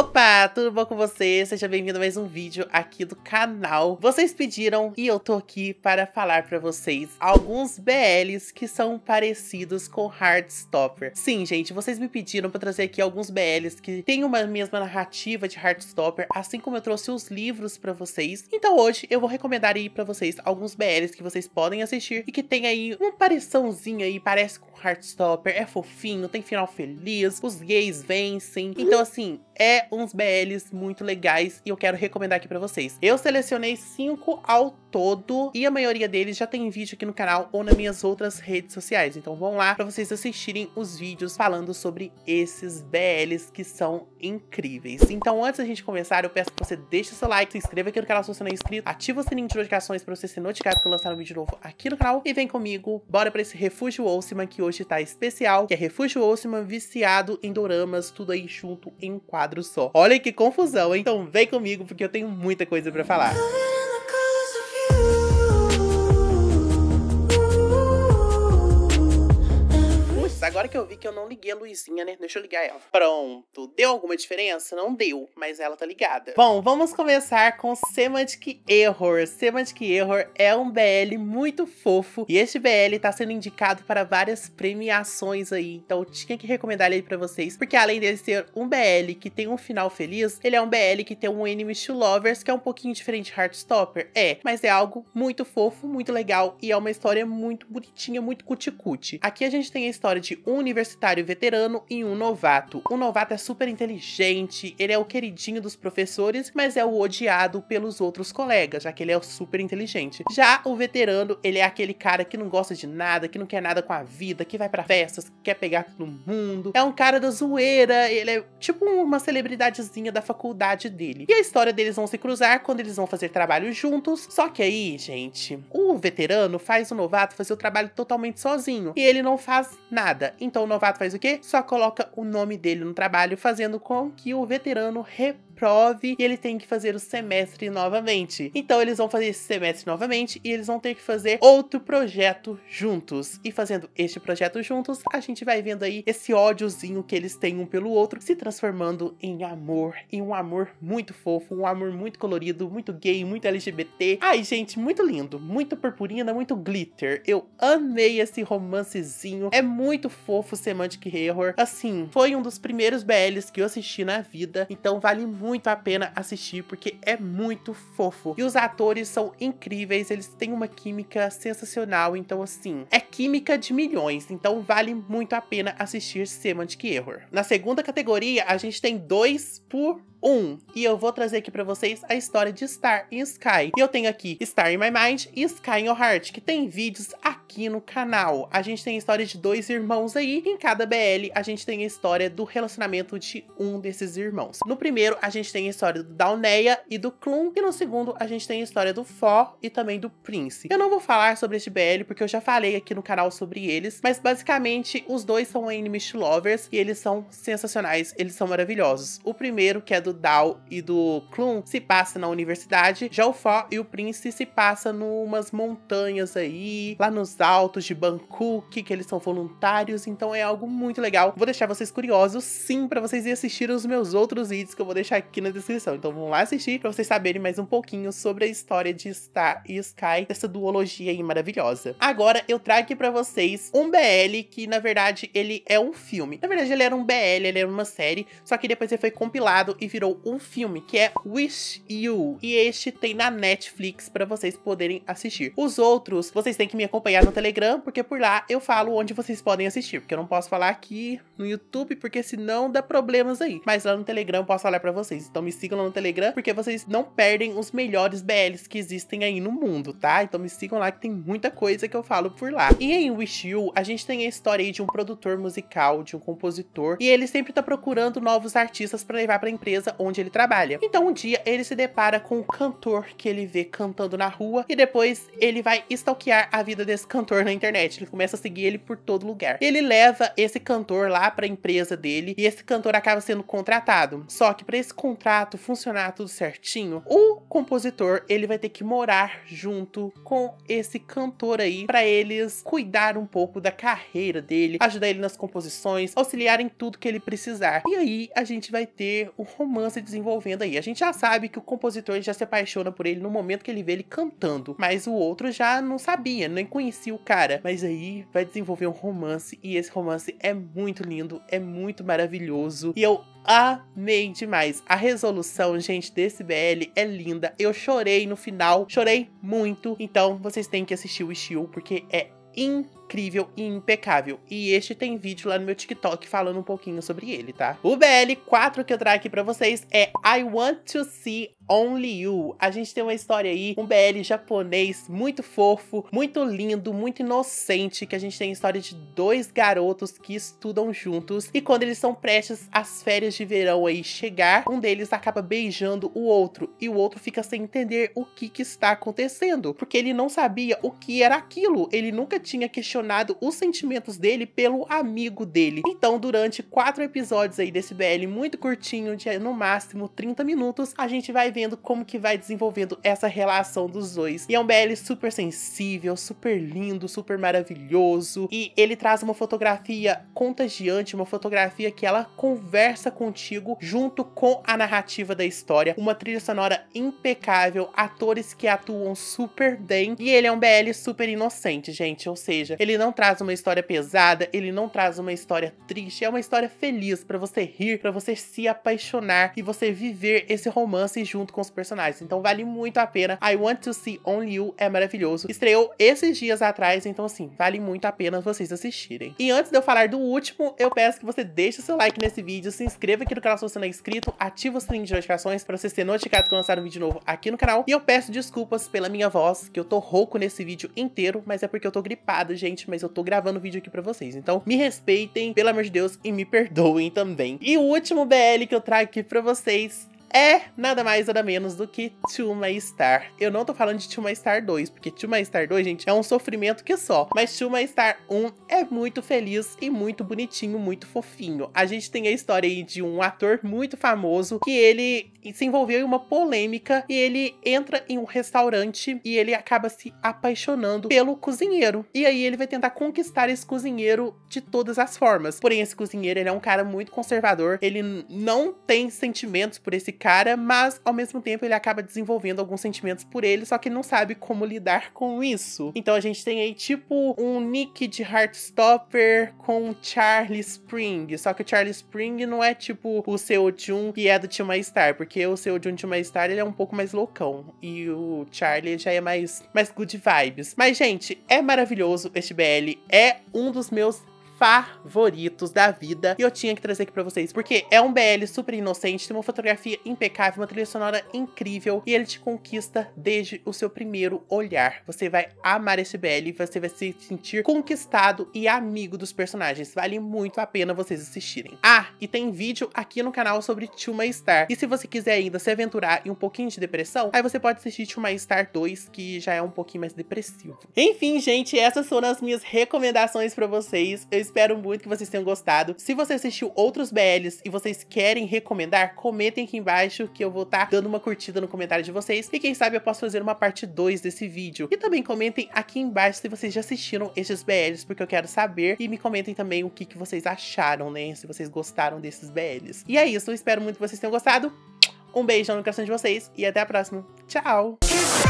up Opa, tudo bom com você? Seja bem-vindo a mais um vídeo aqui do canal. Vocês pediram e eu tô aqui para falar para vocês alguns BLs que são parecidos com Heartstopper. Sim, gente, vocês me pediram para trazer aqui alguns BLs que têm uma mesma narrativa de Heartstopper, assim como eu trouxe os livros para vocês. Então hoje eu vou recomendar aí para vocês alguns BLs que vocês podem assistir e que tem aí uma pareçãozinha aí, parece com Heartstopper, é fofinho, tem final feliz, os gays vencem. Então assim, é é uns BLs muito legais e eu quero recomendar aqui pra vocês. Eu selecionei cinco ao todo e a maioria deles já tem vídeo aqui no canal ou nas minhas outras redes sociais. Então vão lá pra vocês assistirem os vídeos falando sobre esses BLs que são incríveis. Então antes da gente começar, eu peço que você deixe seu like, se inscreva aqui no canal se você não é inscrito, ativa o sininho de notificações pra você ser notificado quando lançar um vídeo novo aqui no canal e vem comigo, bora pra esse Refúgio Ousima que hoje tá especial, que é Refúgio Ousima viciado em doramas, tudo aí junto em quadro só. Olha que confusão? Então vem comigo porque eu tenho muita coisa para falar. Agora que eu vi que eu não liguei a luzinha, né? Deixa eu ligar ela. Pronto. Deu alguma diferença? Não deu, mas ela tá ligada. Bom, vamos começar com Semantic Error. Semantic Error é um BL muito fofo e este BL tá sendo indicado para várias premiações aí. Então eu tinha que recomendar ele pra vocês, porque além de ser um BL que tem um final feliz, ele é um BL que tem um anime to lovers, que é um pouquinho diferente de Heartstopper. É, mas é algo muito fofo, muito legal e é uma história muito bonitinha, muito cuticute. Aqui a gente tem a história de um universitário veterano e um novato. O novato é super inteligente, ele é o queridinho dos professores, mas é o odiado pelos outros colegas, já que ele é super inteligente. Já o veterano, ele é aquele cara que não gosta de nada, que não quer nada com a vida, que vai para festas, que quer pegar todo mundo. É um cara da zoeira, ele é tipo uma celebridadezinha da faculdade dele. E a história deles vão se cruzar quando eles vão fazer trabalho juntos. Só que aí, gente, o veterano faz o novato fazer o trabalho totalmente sozinho e ele não faz nada. Então o novato faz o quê? Só coloca o nome dele no trabalho, fazendo com que o veterano reprove e ele tem que fazer o semestre novamente. Então eles vão fazer esse semestre novamente e eles vão ter que fazer outro projeto juntos. E fazendo este projeto juntos, a gente vai vendo aí esse ódiozinho que eles têm um pelo outro se transformando em amor, em um amor muito fofo, um amor muito colorido, muito gay, muito LGBT. Ai, gente, muito lindo, muito purpurina, muito glitter. Eu amei esse romancezinho. É muito fofo Semantic Error. Assim, foi um dos primeiros BLs que eu assisti na vida, então vale muito a pena assistir porque é muito fofo. E os atores são incríveis, eles têm uma química sensacional, então assim, é química de milhões, então vale muito a pena assistir Semantic Error. Na segunda categoria, a gente tem dois por 1. E eu vou trazer aqui para vocês a história de Star e Sky. E eu tenho aqui Star in My Mind e Sky in Your Heart, que tem vídeos aqui no canal. A gente tem a história de dois irmãos aí. Em cada BL, a gente tem a história do relacionamento de um desses irmãos. No primeiro, a gente tem a história do Dauneia e do Klum. E no segundo, a gente tem a história do Fó e também do Prince. Eu não vou falar sobre este BL, porque eu já falei aqui no canal sobre eles. Mas basicamente, os dois são enemies lovers e eles são sensacionais. Eles são maravilhosos. O primeiro, que é do do Dao e do Klum se passa na universidade, já o Fó e o Prince se passa numas montanhas aí, lá nos altos de Bangkok, que eles são voluntários, então é algo muito legal. Vou deixar vocês curiosos, sim, para vocês irem assistir os meus outros vídeos que eu vou deixar aqui na descrição. Então vão lá assistir para vocês saberem mais um pouquinho sobre a história de Star e Sky, essa duologia aí maravilhosa. Agora eu trago aqui para vocês um BL que na verdade ele é um filme. Na verdade ele era um BL, ele era uma série, só que depois ele foi compilado e virou virou um filme, que é Wish You. E este tem na Netflix para vocês poderem assistir. Os outros, vocês têm que me acompanhar no Telegram, porque por lá eu falo onde vocês podem assistir. Porque eu não posso falar aqui no YouTube, porque senão dá problemas aí. Mas lá no Telegram eu posso falar para vocês. Então me sigam lá no Telegram, porque vocês não perdem os melhores BLs que existem aí no mundo, tá? Então me sigam lá que tem muita coisa que eu falo por lá. E em Wish You, a gente tem a história aí de um produtor musical, de um compositor, e ele sempre tá procurando novos artistas para levar para a empresa onde ele trabalha. Então um dia ele se depara com um cantor que ele vê cantando na rua e depois ele vai stalkear a vida desse cantor na internet. Ele começa a seguir ele por todo lugar. Ele leva esse cantor lá para a empresa dele e esse cantor acaba sendo contratado. Só que para esse contrato funcionar tudo certinho, o compositor ele vai ter que morar junto com esse cantor aí para eles cuidar um pouco da carreira dele, ajudar ele nas composições, auxiliar em tudo que ele precisar. E aí a gente vai ter o romance romance desenvolvendo aí. A gente já sabe que o compositor já se apaixona por ele no momento que ele vê ele cantando, mas o outro já não sabia, nem conhecia o cara. Mas aí vai desenvolver um romance e esse romance é muito lindo, é muito maravilhoso e eu amei demais. A resolução, gente, desse BL é linda. Eu chorei no final, chorei muito. Então, vocês têm que assistir o Steel porque é incrível e impecável. E este tem vídeo lá no meu TikTok falando um pouquinho sobre ele, tá? O BL4 que eu trago aqui pra vocês é I Want to See Only You. A gente tem uma história aí, um BL japonês muito fofo, muito lindo, muito inocente, que a gente tem a história de dois garotos que estudam juntos e quando eles são prestes às férias de verão aí chegar, um deles acaba beijando o outro e o outro fica sem entender o que que está acontecendo, porque ele não sabia o que era aquilo, ele nunca tinha questionado os sentimentos dele pelo amigo dele. Então, durante quatro episódios aí desse BL muito curtinho, de no máximo 30 minutos, a gente vai vendo como que vai desenvolvendo essa relação dos dois. E é um BL super sensível, super lindo, super maravilhoso. E ele traz uma fotografia contagiante, uma fotografia que ela conversa contigo junto com a narrativa da história. Uma trilha sonora impecável, atores que atuam super bem. E ele é um BL super inocente, gente. Ou seja, ele não traz uma história pesada, ele não traz uma história triste, é uma história feliz para você rir, para você se apaixonar e você viver esse romance junto com os personagens. Então vale muito a pena. I Want to See Only You é maravilhoso. Estreou esses dias atrás, então assim, vale muito a pena vocês assistirem. E antes de eu falar do último, eu peço que você deixe o seu like nesse vídeo, se inscreva aqui no canal se você não é inscrito, ativa o sininho de notificações para você ser notificado quando lançar um vídeo novo aqui no canal. E eu peço desculpas pela minha voz, que eu tô rouco nesse vídeo inteiro, mas é porque eu tô gripado, gente, mas eu tô gravando vídeo aqui pra vocês. Então me respeitem, pelo amor de Deus, e me perdoem também. E o último BL que eu trago aqui pra vocês é nada mais nada menos do que To My Star. Eu não tô falando de To My Star 2, porque To My Star 2, gente, é um sofrimento que só. Mas To My Star 1 é muito feliz e muito bonitinho, muito fofinho. A gente tem a história aí de um ator muito famoso que ele se envolveu em uma polêmica e ele entra em um restaurante e ele acaba se apaixonando pelo cozinheiro. E aí ele vai tentar conquistar esse cozinheiro de todas as formas. Porém, esse cozinheiro, ele é um cara muito conservador, ele não tem sentimentos por esse cara, mas ao mesmo tempo ele acaba desenvolvendo alguns sentimentos por ele, só que não sabe como lidar com isso. Então a gente tem aí tipo um Nick de Heartstopper com Charlie Spring, só que o Charlie Spring não é tipo o seu Jun que é do My Star, porque o seu Jun Tio My Star ele é um pouco mais loucão e o Charlie já é mais mais good vibes. Mas gente, é maravilhoso este BL, é um dos meus favoritos da vida. E eu tinha que trazer aqui pra vocês, porque é um BL super inocente, tem uma fotografia impecável, uma trilha sonora incrível, e ele te conquista desde o seu primeiro olhar. Você vai amar esse BL você vai se sentir conquistado e amigo dos personagens. Vale muito a pena vocês assistirem. Ah, e tem vídeo aqui no canal sobre My Star. E se você quiser ainda se aventurar em um pouquinho de depressão, aí você pode assistir My Star 2, que já é um pouquinho mais depressivo. Enfim, gente, essas foram as minhas recomendações pra vocês. Eu espero muito que vocês tenham gostado. Se você assistiu outros BLs e vocês querem recomendar, comentem aqui embaixo que eu vou estar tá dando uma curtida no comentário de vocês. E quem sabe eu posso fazer uma parte 2 desse vídeo. E também comentem aqui embaixo se vocês já assistiram esses BLs, porque eu quero saber. E me comentem também o que, que vocês acharam, né? Se vocês gostaram desses BLs. E é isso, eu espero muito que vocês tenham gostado. Um beijão no coração de vocês e até a próxima. Tchau!